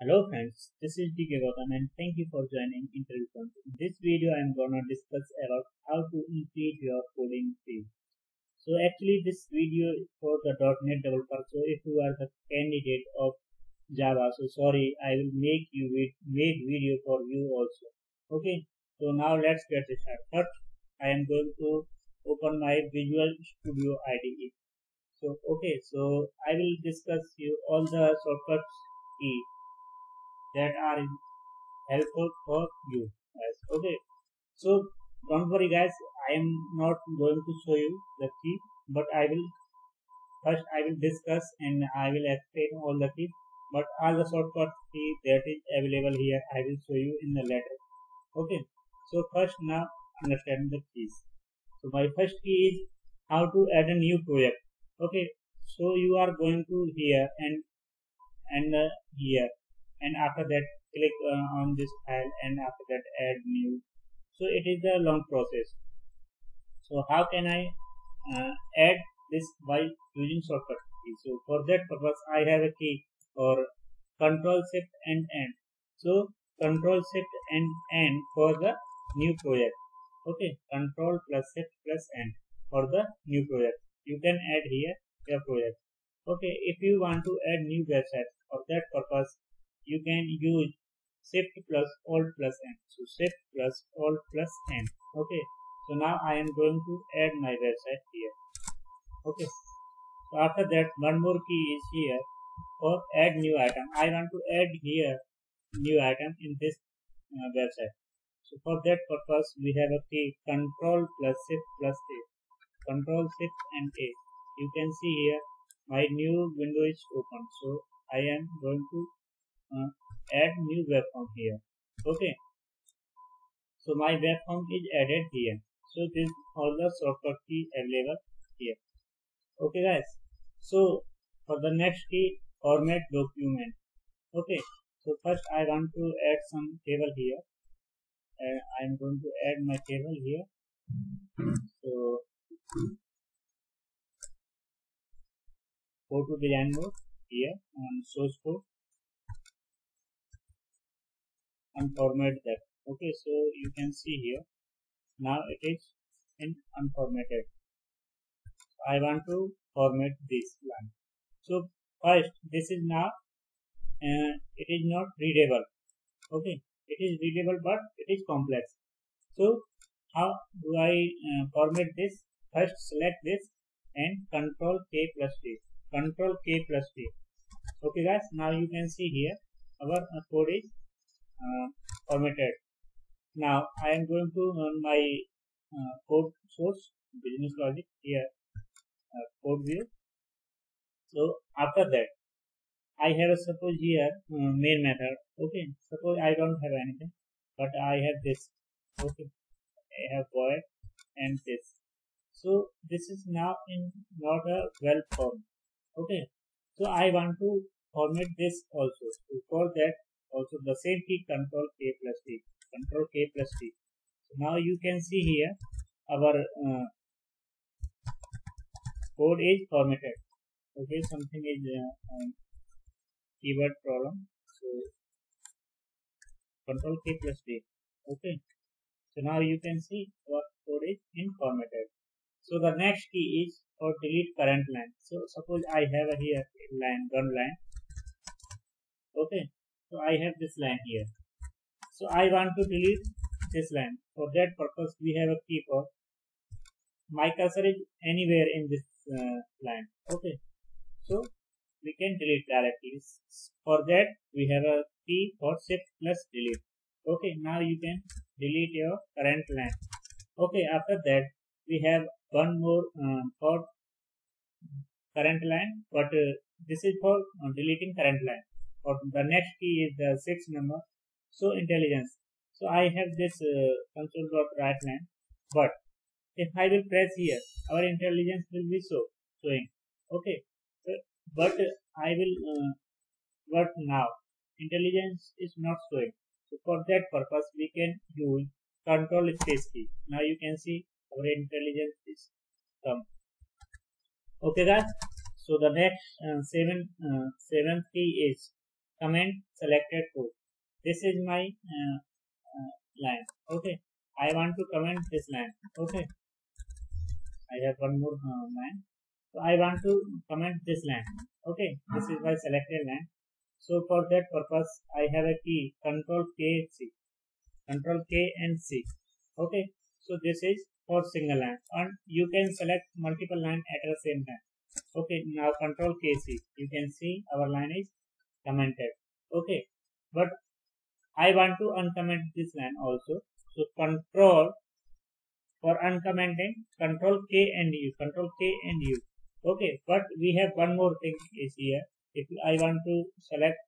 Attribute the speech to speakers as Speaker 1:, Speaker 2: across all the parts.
Speaker 1: Hello friends, this is DK Gautam and thank you for joining Interview Point. In this video I am gonna discuss about how to increase your coding speed. So actually this video is for the .NET developer. So if you are the candidate of Java, so sorry, I will make you make video for you also. Okay, so now let's get started. First, I am going to open my Visual Studio IDE. So okay, so I will discuss you all the shortcuts key that are helpful for you guys. Okay. So don't worry guys i am not going to show you the key but i will first i will discuss and i will explain all the keys but all the shortcut key that is available here i will show you in the later. Okay. So first now understand the keys. So my first key is how to add a new project. Okay. So you are going to here and and uh, here and after that click uh, on this file and after that add new. So it is a long process. So how can i uh, add this by using shortcut key? So for that purpose i have a key or control shift and end. So control shift and end for the new project. Okay control plus shift plus end for the new project. You can add here your project. Okay if you want to add new website for that purpose you can use shift plus alt plus n. So shift plus alt plus n. Okay. So now i am going to add my website here. Okay. So after that one more key is here for add new item. I want to add here new item in this uh, website. So for that purpose we have a key control plus shift plus a. Control shift and a. You can see here my new window is open. So i am going to uh, add new web form here. Okay. So my web form is added here. So this all the shortcut key available here. Okay guys. So for the next key format document. Okay. So first i want to add some table here. Uh, i'm going to add my table here. So go to design mode here on source code unformat that okay so you can see here. Now it is in unformatted. I want to format this line. So first this is now uh, it is not readable. Okay it is readable but it is complex. So how do I uh, format this? First select this and control K plus T. Control K plus T. Okay guys now you can see here our code is formatted. Now I am going to run my uh, code source business logic here uh, code view. So after that I have a suppose here uh, main method. Okay, suppose I don't have anything, but I have this. Okay, I have void and this. So this is now in not a well form. Okay, so I want to format this also. So for that also the same key control k plus t control k plus t. So now you can see here our uh, code is formatted. Okay something is uh, um, keyword problem. So control k plus t. Okay. So now you can see our code is in formatted. So the next key is for delete current line. So suppose i have here line one line. Okay so I have this line here. So I want to delete this line. For that purpose, we have a key for my cursor is anywhere in this uh, line. Okay. So we can delete directly. For that, we have a key for shift plus delete. Okay. Now you can delete your current line. Okay. After that, we have one more uh, for current line, but uh, this is for uh, deleting current line or the next key is the sixth number. So IntelliSense. So i have this uh, console dot write line. But if i will press here our IntelliSense will be so showing. Okay. So, but i will uh, but now. IntelliSense is not showing. So for that purpose we can use control space key. Now you can see our IntelliSense is come. Okay guys. So the next uh, seven uh, seventh key is comment selected code. This is my uh, uh, line. Okay. I want to comment this line. Okay. I have one more uh, line. So i want to comment this line. Okay. This is my selected line. So for that purpose i have a key. Control k c. Control k and c. Okay. So this is for single line. And you can select multiple line at the same time. Okay. Now control kc you can see our line is commented okay. But i want to uncomment this line also. So control for uncommenting control k and u control k and u. Okay. But we have one more thing is here. If i want to select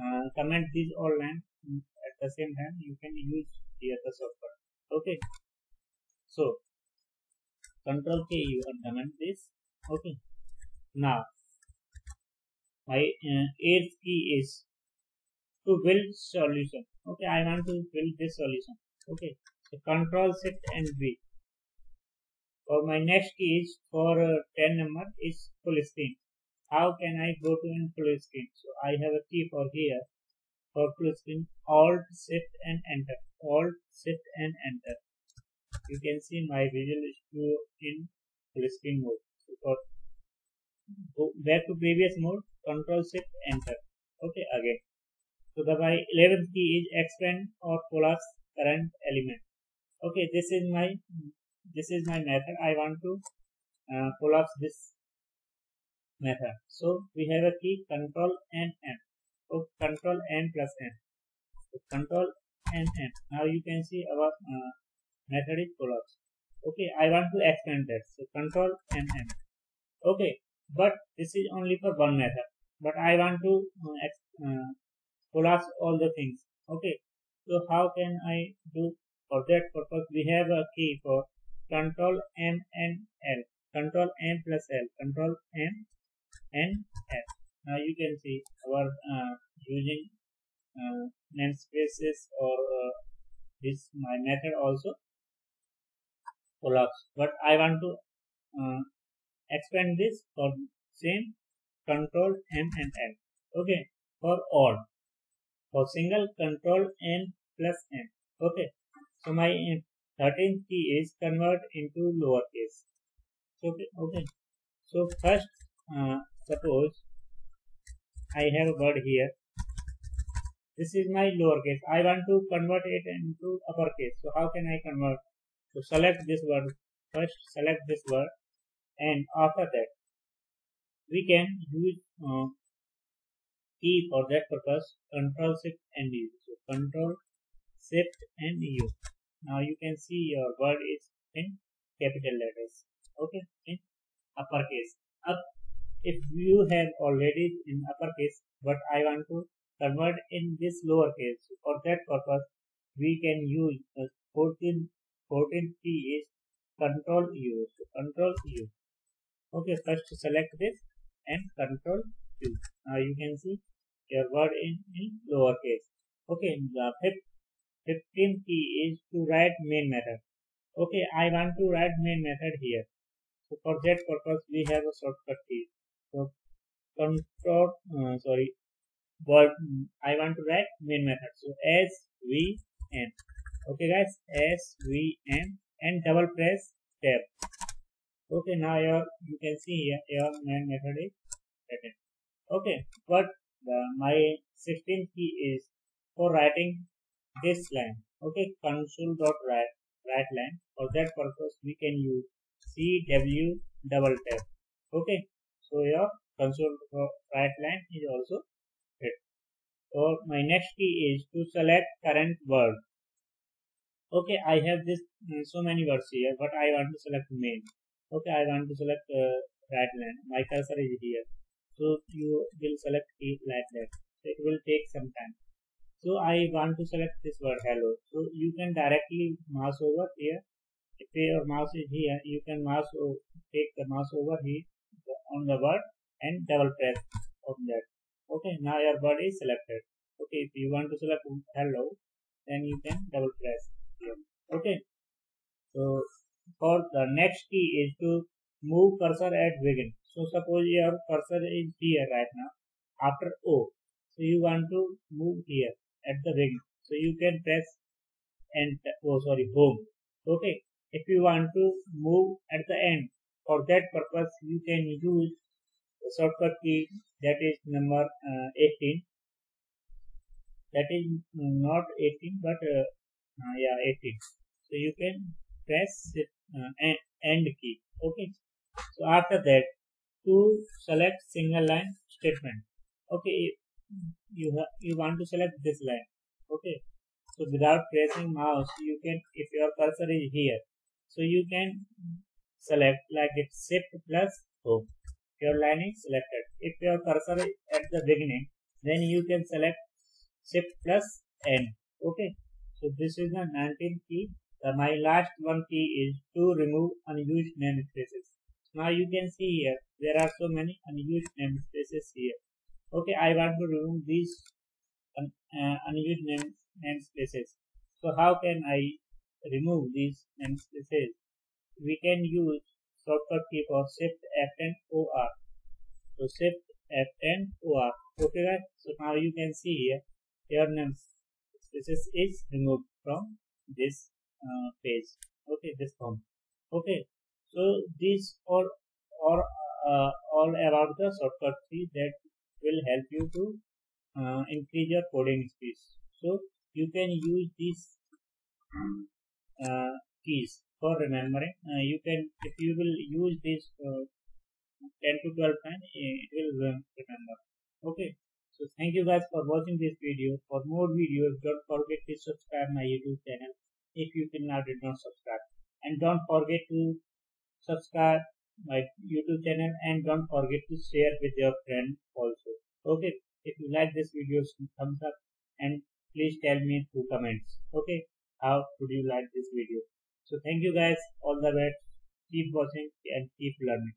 Speaker 1: uh, comment these all line at the same time you can use here the software. Okay. So control k you uncomment this. Okay. Now eighth key is to build solution. Okay i want to build this solution. Okay so control shift and v. For my next key is for uh, 10 number is full screen. How can i go to in full screen? So i have a key for here. For full screen alt shift and enter. Alt shift and enter. You can see my visual studio in full screen mode. So for go back to previous mode control shift enter okay again so the my 11th key is expand or collapse current element. Okay, this is my this is my method. I want to uh, collapse this method. So we have a key control and N. So control N plus N. So control and N. Now you can see our uh, method is collapse. Okay, I want to expand that. So control and N. Okay, but this is only for one method. But I want to uh, uh collapse all the things. Okay. So how can i do for that purpose? We have a key for control m and l. Control m plus l. Control m and l. Now you can see our uh, using uh, namespaces or uh, this my method also collapse. But i want to uh, expand this for same control m and l okay for all for single control n plus n. Okay. So my 13th key is convert into lowercase. Okay. Okay. So first, uh, suppose I have a word here. This is my lowercase. I want to convert it into uppercase. So how can I convert? So select this word. First select this word and after that we can use uh, key for that purpose control shift and u so control shift and u now you can see your word is in capital letters. Okay in uppercase. Up if you have already in uppercase but i want to convert in this lowercase. For that purpose we can use the 14 14 key is control u. So control u. Okay first select this and control u now you can see your word in, in lowercase. Okay, the fifth, 15th key is to write main method. Okay, I want to write main method here. So for that purpose, we have a shortcut key. So control, uh, sorry, word, I want to write main method. So S V N. Okay guys, S V N and double press tab. Okay, now your you can see here your main method is written. Okay, but the my 16th key is for writing this line. Okay console dot write write line. For that purpose we can use cw double tab okay so your console write line is also hit so my next key is to select current word. Okay i have this uh, so many words here but i want to select main okay i want to select uh, right line my cursor is here. So you will select it like that so it will take some time. So i want to select this word hello. So you can directly mouse over here. If your mouse is here you can mouse take the mouse over here on the word and double press on that. Okay now your word is selected. Okay if you want to select hello then you can double press here. Okay. So for the next key is to move cursor at begin. So suppose your cursor is here right now after O. so you want to move here at the ring. So you can press and oh sorry home. Okay? If you want to move at the end for that purpose you can use the shortcut key that is number uh, 18 that is not 18 but uh, uh, yeah 18 so you can press uh, end key okay so after that to select single line statement okay you you want to select this line okay so without pressing mouse you can if your cursor is here so you can select like it shift plus home your line is selected if your cursor is at the beginning then you can select shift plus n okay so this is the 19th key my last one key is to remove unused namespaces now you can see here there are so many unused namespaces here. Okay i want to remove these un, uh, unused name, namespaces so how can i remove these namespaces we can use shortcut key for shift f10 or so shift f10 or okay guys? So now you can see here your namespaces is removed from this uh, page okay this form okay so these all or uh, all about the shortcut key that will help you to uh, increase your coding speed. So you can use these uh, keys for remembering. Uh, you can if you will use this uh, 10 to 12 times, it will remember. Okay. So thank you guys for watching this video. For more videos, don't forget to subscribe my YouTube channel if you did not did not subscribe, and don't forget to subscribe my YouTube channel and don't forget to share with your friend also. Okay, if you like this video, thumbs up and please tell me through comments. Okay, how would you like this video? So thank you guys, all the best, keep watching and keep learning.